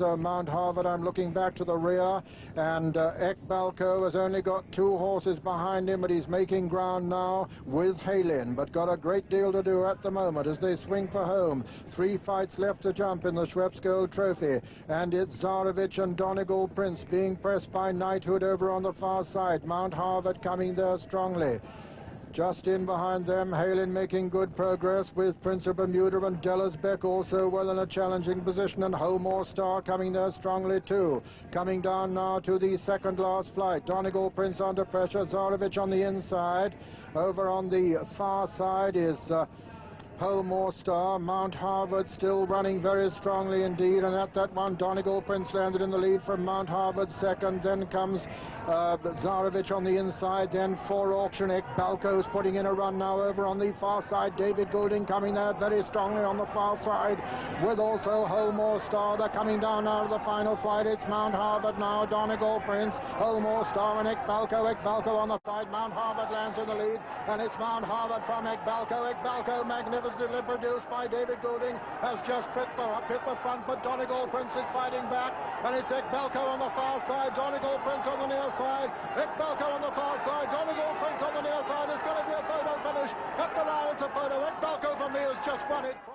uh, Mount Harvard. I'm looking back to the rear, and uh, Ekbalco has only got two horses behind him, but he's making ground now with Heighlin, but got a great deal to do at the moment as they swing for home. Three fights left to jump in the Schweppes Gold Trophy, and it's Tsarevich and Donegal Prince being pressed by Knighthood over on the far side. Mount Harvard coming there strongly. Just in behind them, Heighlin making good progress with Prince of Bermuda and Della's Beck also well in a challenging position and Homore Star coming there strongly too. Coming down now to the second last flight. Donegal Prince under pressure, Tsarevich on the inside. Over on the far side is uh, Holmore Star, Mount Harvard still running very strongly indeed, and at that one, Donegal Prince landed in the lead from Mount Harvard second, then comes uh, on the inside, then for auction, Balco's putting in a run now over on the far side, David Goulding coming there very strongly on the far side, with also Holmore Star, they're coming down now to the final flight, it's Mount Harvard now, Donegal Prince, Holmore Star and Ekbalco, Ekbalco on the side, Mount Harvard lands in the lead, and it's Mount Harvard from Ekbalco, Ekbalco magnificent magnificently produced by David Goulding, has just hit the, hit the front, but Donegal Prince is fighting back, and it's Ekbalco on the far side, Donegal Prince on the near side, Ekbalco on the far side, Donegal Prince on the near side, it's going to be a photo finish, at the line it's a photo, Ekbalco for me has just won it.